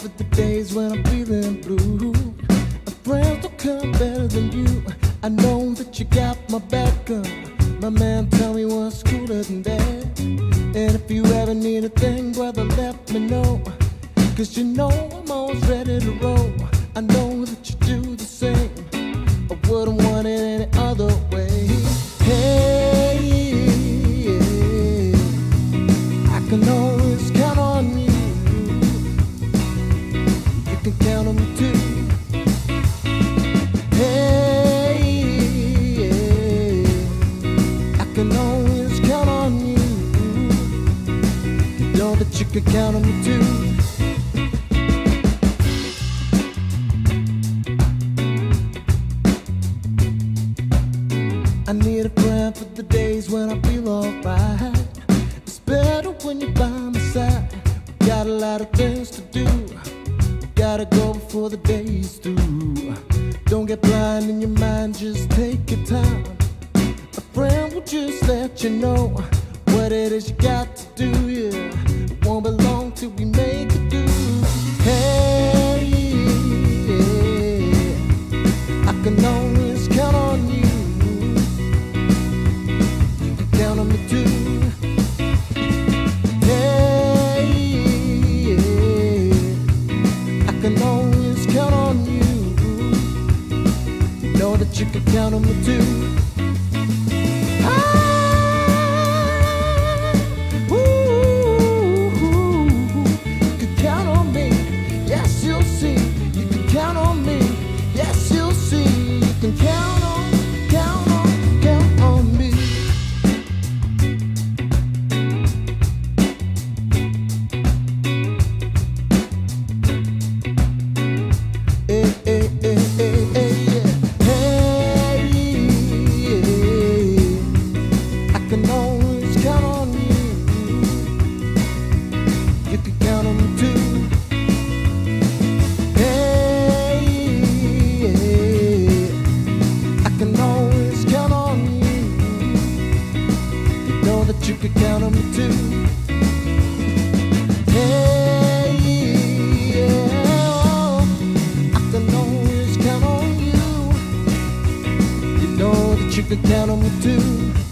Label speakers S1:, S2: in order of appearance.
S1: I'm feeling blue. My friends don't come better than you. I know that you got my back, girl. My man tell me what's cooler than that. And if you ever need a thing, brother, let me know. Cause you know I'm always ready to roll. I know that you do the same. I wouldn't want it You can count on me too. I need a friend for the days when I feel alright. It's better when you're by my side. We got a lot of things to do. We gotta go before the day's through. Don't get blind in your mind, just take your time. A friend will just let you know what it is you got to do. Yeah, can always count on you. You can count on me too. Hey, I can always count on you. Know that you can count on me too. Ah, you count on me. Yes, you'll see. Can count me too. Hey, yeah. I can always count on you. You know that you count too.